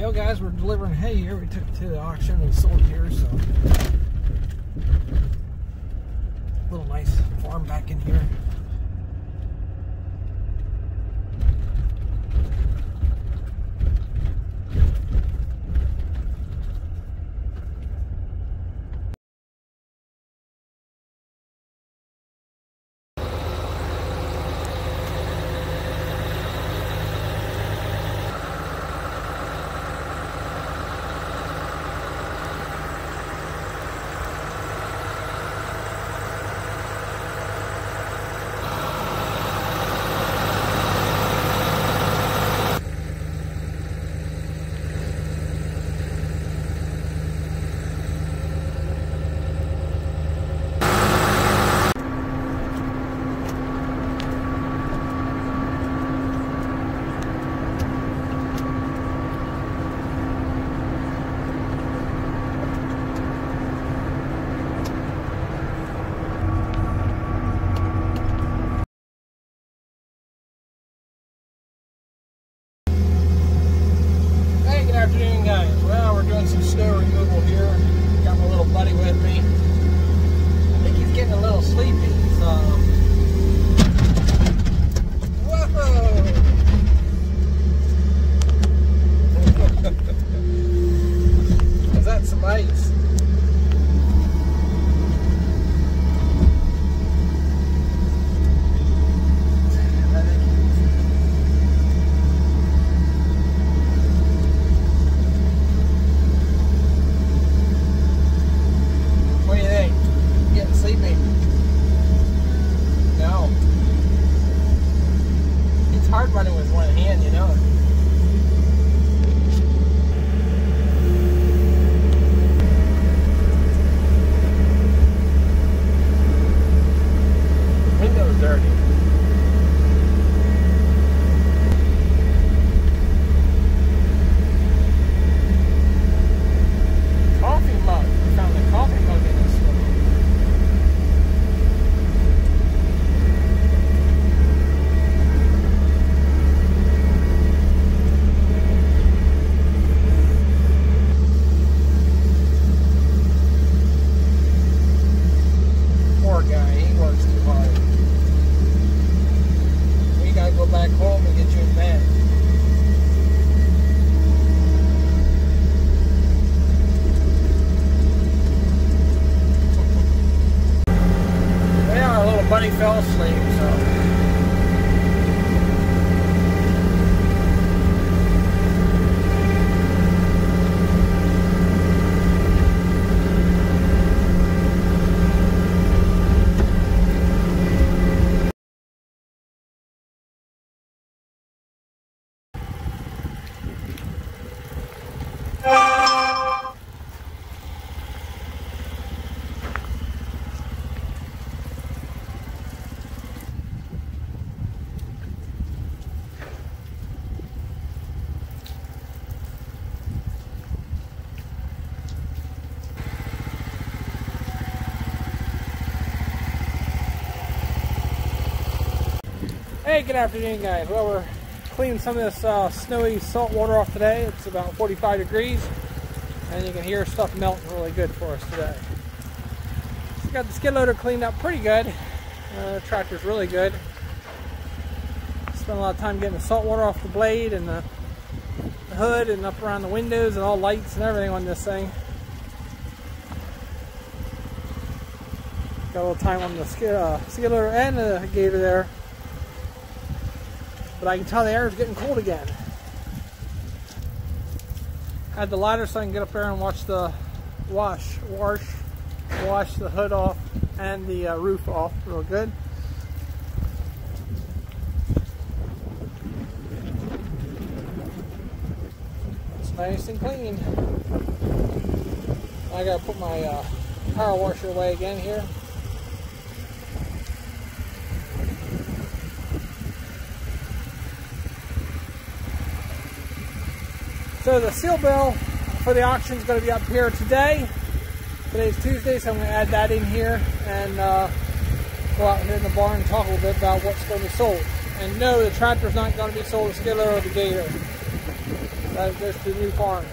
bale guys were delivering hay here. We took it to the auction and sold here, so little nice farm back in here. Hey, good afternoon, guys. Well, we're doing some snow removal here. Got my little buddy with me. I think he's getting a little sleepy, so. Whoa! Is that some ice? I think What do you think? You getting sleepy? No. Running with one hand, you know. Window's dirty. Coffee mug. We found a coffee mug in this one. Poor guy, he works too hard. We gotta go back home and get you in bed. Yeah, our little buddy fell asleep, so. Hey, good afternoon, guys. Well, we're cleaning some of this uh, snowy salt water off today. It's about 45 degrees, and you can hear stuff melting really good for us today. So got the skid loader cleaned up pretty good. Uh, the tractor's really good. Spent a lot of time getting the salt water off the blade and the, the hood and up around the windows and all lights and everything on this thing. Got a little time on the skid, uh, skid loader and the gator there. But I can tell the air is getting cold again. Had the lighter so I can get up there and watch the wash, wash, wash the hood off and the uh, roof off real good. It's nice and clean. I gotta put my uh, power washer away again here. So the sale bill for the auction is going to be up here today. Today's Tuesday, so I'm going to add that in here and uh, go out here in the barn and talk a little bit about what's going to be sold. And no, the tractor's not going to be sold, the skidler or the gator. That goes to the new farm.